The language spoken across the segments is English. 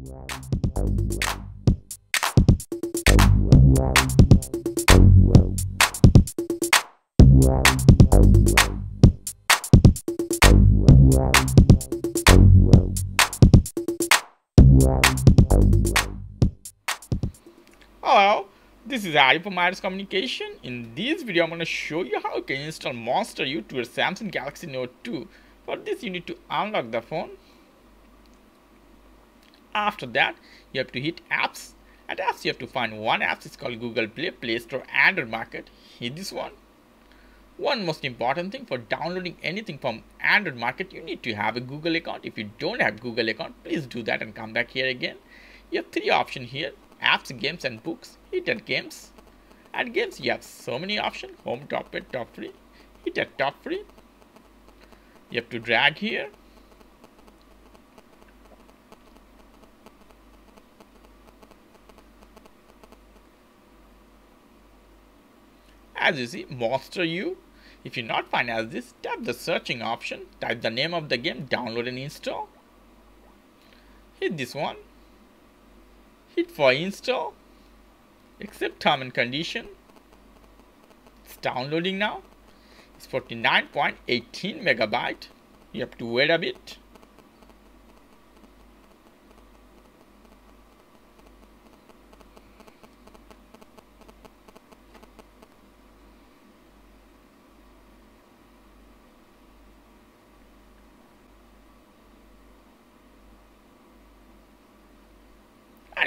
Hello, this is Harry from Aires Communication. In this video, I'm going to show you how you can install Monster U to your Samsung Galaxy Note 2. For this, you need to unlock the phone. After that, you have to hit apps. At apps, you have to find one app. It's called Google Play, Play Store, Android Market. Hit this one. One most important thing for downloading anything from Android Market, you need to have a Google account. If you don't have Google account, please do that and come back here again. You have three options here apps, games, and books. Hit at games. At games, you have so many options. Home, top, it, top free. Hit at top free. You have to drag here. As you see, Monster U. If you're not find as this, tap the searching option, type the name of the game, download and install. Hit this one. Hit for install. Accept term and condition. It's downloading now. It's 49.18 megabyte. You have to wait a bit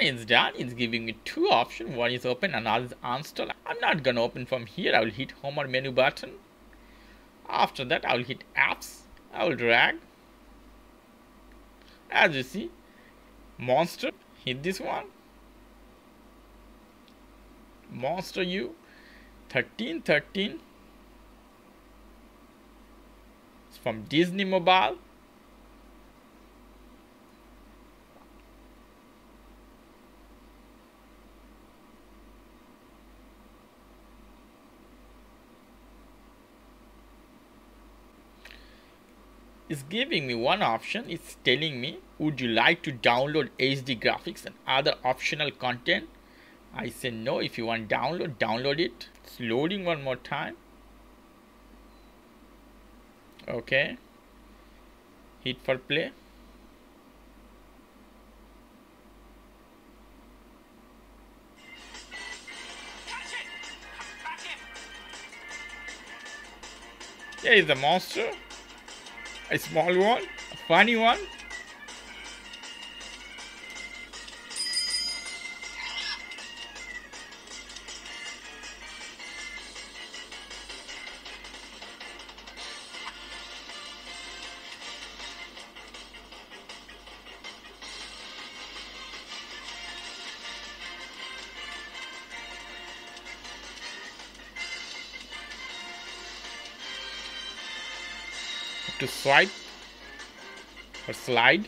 it's done it's giving me two options. One is open another is uninstall. I'm not gonna open from here. I will hit home or menu button. After that i will hit apps. I will drag. As you see monster hit this one. Monster u 1313 it's from disney mobile is giving me one option. It's telling me would you like to download HD graphics and other optional content? I say no if you want download download it. It's loading one more time. Okay. Hit for play. There is a monster a small one, a funny one. To swipe or slide.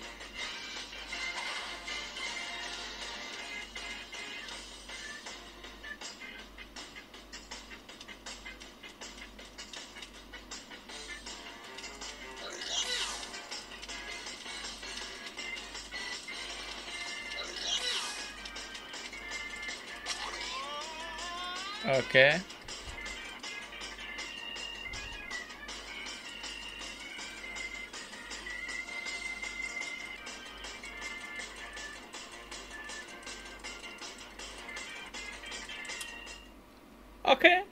Okay okay?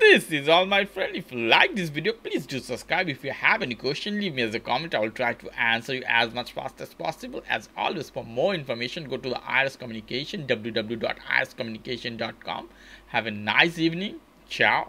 This is all my friend. If you like this video please do subscribe. If you have any question leave me as a comment. I will try to answer you as much fast as possible. As always for more information go to the Aires communication www.airescomunication.com have a nice evening. Ciao